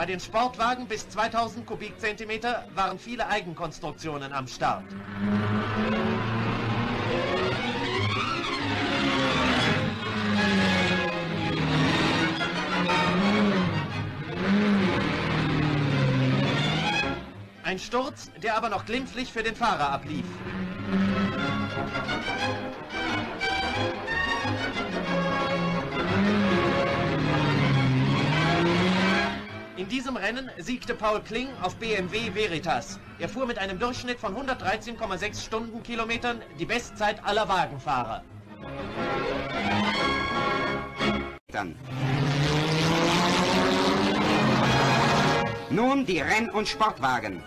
Bei den Sportwagen bis 2000 Kubikzentimeter waren viele Eigenkonstruktionen am Start. Ein Sturz, der aber noch glimpflich für den Fahrer ablief. In diesem Rennen siegte Paul Kling auf BMW Veritas. Er fuhr mit einem Durchschnitt von 113,6 Stundenkilometern die Bestzeit aller Wagenfahrer. Dann. Nun die Renn- und Sportwagen.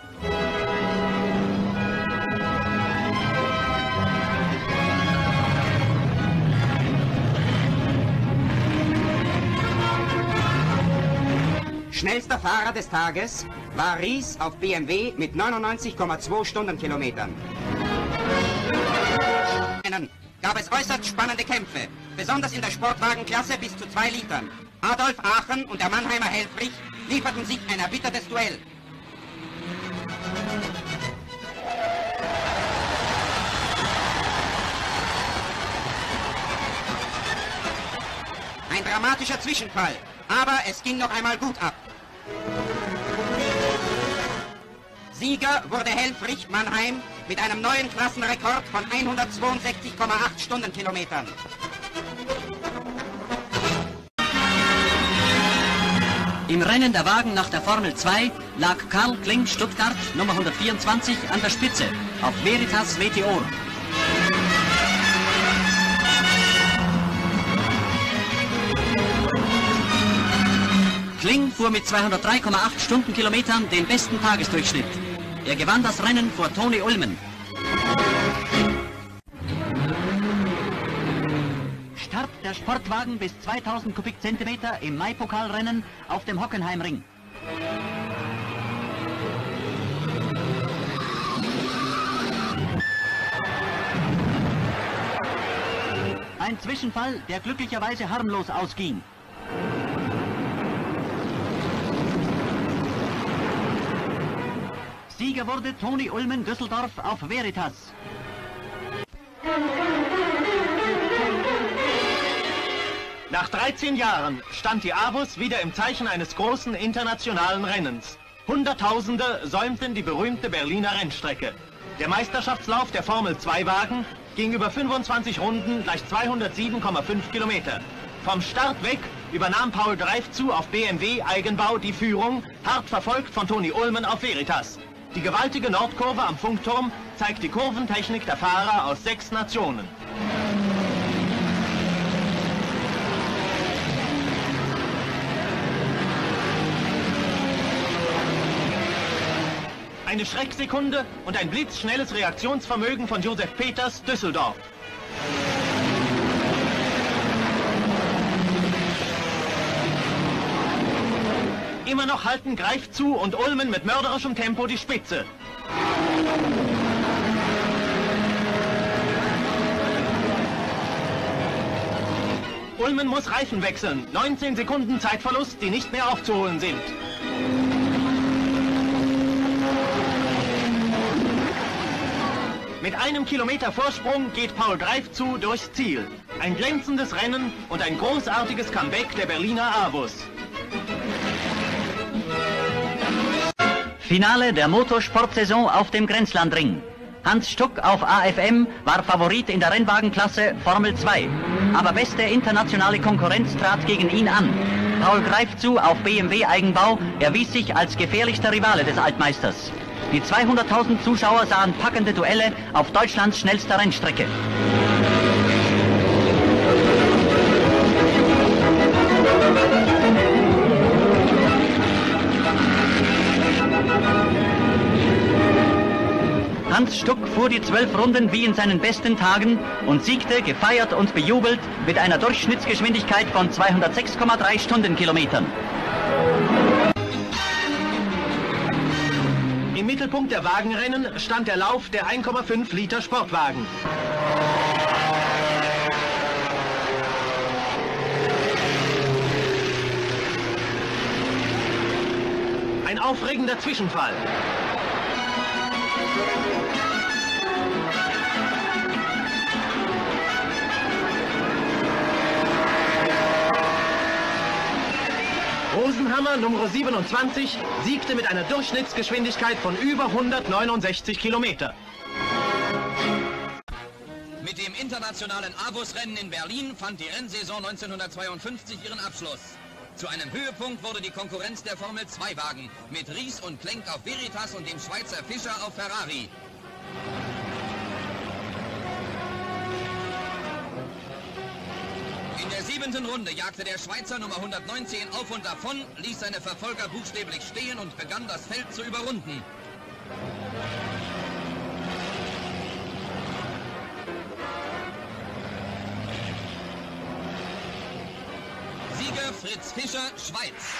Schnellster Fahrer des Tages war Ries auf BMW mit 99,2 Stundenkilometern. gab es äußerst spannende Kämpfe, besonders in der Sportwagenklasse bis zu zwei Litern. Adolf Aachen und der Mannheimer Helfrich lieferten sich ein erbittertes Duell. Ein dramatischer Zwischenfall, aber es ging noch einmal gut ab. Sieger wurde Helfrich Mannheim mit einem neuen Klassenrekord von 162,8 Stundenkilometern. Im Rennen der Wagen nach der Formel 2 lag Karl Kling Stuttgart Nummer 124 an der Spitze auf Veritas Meteor. Kling fuhr mit 203,8 Stundenkilometern den besten Tagesdurchschnitt. Er gewann das Rennen vor Toni Ulmen. Start der Sportwagen bis 2000 Kubikzentimeter im Maipokalrennen auf dem Hockenheimring. Ein Zwischenfall, der glücklicherweise harmlos ausging. Sieger wurde Toni Ulmen Düsseldorf auf Veritas. Nach 13 Jahren stand die Avus wieder im Zeichen eines großen internationalen Rennens. Hunderttausende säumten die berühmte Berliner Rennstrecke. Der Meisterschaftslauf der Formel 2 Wagen ging über 25 Runden gleich 207,5 Kilometer. Vom Start weg übernahm Paul Dreifzu auf BMW Eigenbau die Führung, hart verfolgt von Toni Ullmann auf Veritas. Die gewaltige Nordkurve am Funkturm zeigt die Kurventechnik der Fahrer aus sechs Nationen. Eine Schrecksekunde und ein blitzschnelles Reaktionsvermögen von Josef Peters, Düsseldorf. Immer noch halten Greif zu und Ulmen mit mörderischem Tempo die Spitze. Ulmen muss Reifen wechseln. 19 Sekunden Zeitverlust, die nicht mehr aufzuholen sind. Mit einem Kilometer Vorsprung geht Paul Greifzu durchs Ziel. Ein glänzendes Rennen und ein großartiges Comeback der Berliner Avus. Finale der Motorsportsaison auf dem Grenzlandring. Hans Stuck auf AFM war Favorit in der Rennwagenklasse Formel 2. Aber beste internationale Konkurrenz trat gegen ihn an. Paul Greifzu auf BMW Eigenbau erwies sich als gefährlichster Rivale des Altmeisters. Die 200.000 Zuschauer sahen packende Duelle auf Deutschlands schnellster Rennstrecke. Hans Stuck fuhr die zwölf Runden wie in seinen besten Tagen und siegte, gefeiert und bejubelt, mit einer Durchschnittsgeschwindigkeit von 206,3 Stundenkilometern. Im Mittelpunkt der Wagenrennen stand der Lauf der 1,5 Liter Sportwagen. Ein aufregender Zwischenfall. Rosenhammer Nummer 27 siegte mit einer Durchschnittsgeschwindigkeit von über 169 Kilometer. Mit dem internationalen Avus-Rennen in Berlin fand die Rennsaison 1952 ihren Abschluss. Zu einem Höhepunkt wurde die Konkurrenz der Formel-2-Wagen mit Ries und Klenk auf Veritas und dem Schweizer Fischer auf Ferrari. Siebenten Runde jagte der Schweizer Nummer 119 auf und davon, ließ seine Verfolger buchstäblich stehen und begann das Feld zu überrunden. Sieger Fritz Fischer, Schweiz.